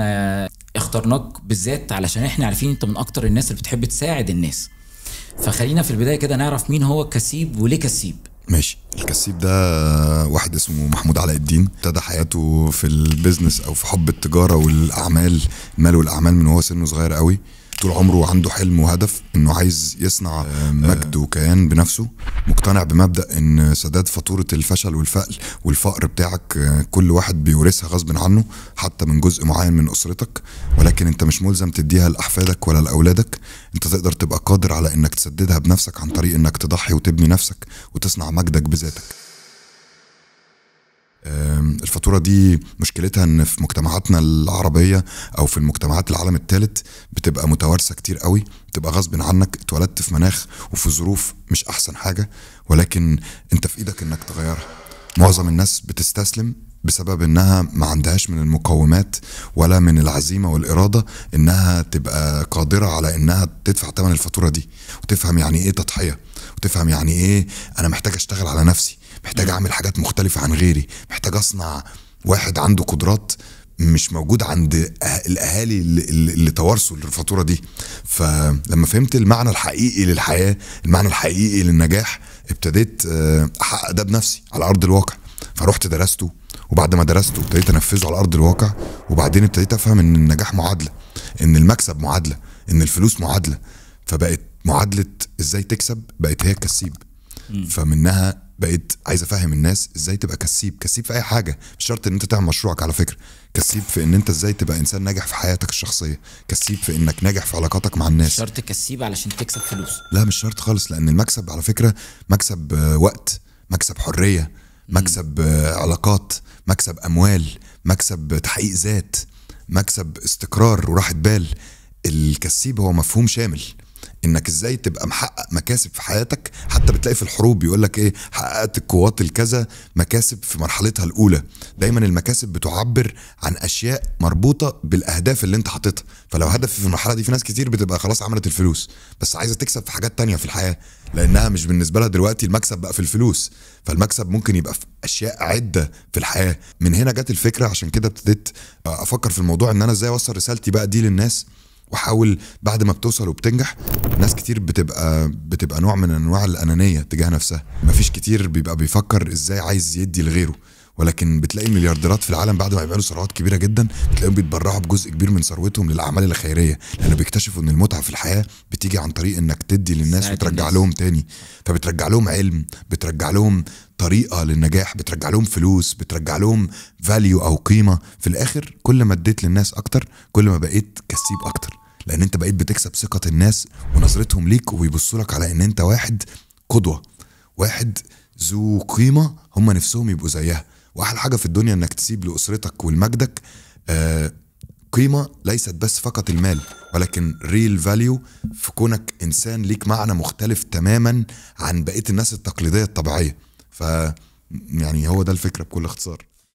إحنا اخترناك بالذات علشان إحنا عارفين انت من أكتر الناس اللي بتحب تساعد الناس. فخلينا في البداية كده نعرف مين هو كسيب وليه كسيب. ماشي. الكسيب ده واحد اسمه محمود علاء الدين. ابتدى حياته في البيزنس أو في حب التجارة والأعمال المال والاعمال من هو سنه صغير قوي. طول عمره عنده حلم وهدف إنه عايز يصنع مجد وكيان بنفسه مقتنع بمبدأ إن سداد فاتورة الفشل والفقل والفقر بتاعك كل واحد بيورثها غصب عنه حتى من جزء معين من أسرتك. ولكن أنت مش ملزم تديها لأحفادك ولا لأولادك. أنت تقدر تبقى قادر على إنك تسددها بنفسك عن طريق إنك تضحي وتبني نفسك وتصنع مجدك بذاتك. الفاتورة دي مشكلتها إن في مجتمعاتنا العربية أو في المجتمعات العالم الثالث بتبقى متوارثة كتير قوي بتبقى غصب عنك اتولدت في مناخ وفي ظروف مش أحسن حاجة ولكن أنت في إيدك إنك تغيرها. معظم الناس بتستسلم بسبب إنها ما عندهاش من المقومات ولا من العزيمة والإرادة إنها تبقى قادرة على إنها تدفع ثمن الفاتورة دي وتفهم يعني إيه تضحية وتفهم يعني إيه أنا محتاج أشتغل على نفسي. محتاج أعمل حاجات مختلفة عن غيري محتاج أصنع واحد عنده قدرات مش موجود عند الأهالي اللي, توارثوا الفاتورة دي. فلما فهمت المعنى الحقيقي للحياة المعنى الحقيقي للنجاح ابتديت أحقق ده بنفسي على أرض الواقع. فرحت درسته وبعد ما درسته ابتديت أنفذه على أرض الواقع وبعدين ابتديت أفهم إن النجاح معادلة إن المكسب معادلة إن الفلوس معادلة. فبقت معادلة إزاي تكسب؟ بقت هي الكسيب. فمنها بقيت عايز أفهم الناس إزاي تبقى كسيب. كسيب في أي حاجة. مش شرط إن أنت تعمل مشروعك على فكرة. كسيب في إن أنت إزاي تبقى إنسان ناجح في حياتك الشخصية. كسيب في إنك ناجح في علاقاتك مع الناس. مش شرط كسيب علشان تكسب فلوس. لا مش شرط خالص. لأن المكسب على فكرة مكسب وقت مكسب حرية مكسب علاقات مكسب أموال مكسب تحقيق ذات مكسب استقرار وراحة بال. الكسيب هو مفهوم شامل. إنك إزاي تبقى محقق مكاسب في حياتك. حتى بتلاقي في الحروب بيقول لك إيه حققت القوات الكذا مكاسب في مرحلتها الأولى. دايما المكاسب بتعبر عن أشياء مربوطة بالأهداف اللي أنت حاططها. فلو هدف في المرحلة دي في ناس كتير بتبقى خلاص عملت الفلوس بس عايزة تكسب في حاجات تانية في الحياة لأنها مش بالنسبة لها دلوقتي المكسب بقى في الفلوس. فالمكسب ممكن يبقى في أشياء عدة في الحياة. من هنا جت الفكرة عشان كده ابتديت أفكر في الموضوع إن أنا إزاي أوصل رسالتي بقى دي للناس. وحاول بعد ما بتوصل وبتنجح ناس كتير بتبقى بتبقى نوع من أنواع الأنانية تجاه نفسها. مفيش كتير بيبقى بيفكر إزاي عايز يدي لغيره. ولكن بتلاقي مليارديرات في العالم بعد ما يعملوا ثروات كبيرة جدا بتلاقيهم بيتبرعوا بجزء كبير من ثروتهم للأعمال الخيرية لأنه بيكتشفوا إن المتعة في الحياة بتيجي عن طريق إنك تدي للناس وترجع لهم تاني. فبترجع لهم علم بترجع لهم طريقة للنجاح بترجع لهم فلوس بترجع لهم فاليو أو قيمة. في الآخر كل ما اديت للناس أكتر كل ما بقيت كسيب أكتر. لأن أنت بقيت بتكسب ثقة الناس ونظرتهم ليك وبيبصوا لك على إن أنت واحد قدوة واحد ذو قيمة هم نفسهم يبقوا زيها. وأحلى حاجة في الدنيا إنك تسيب لأسرتك ولمجدك آه قيمة ليست بس فقط المال ولكن real value في كونك إنسان ليك معنى مختلف تماما عن بقية الناس التقليدية الطبيعية. ف يعني هو ده الفكرة بكل اختصار.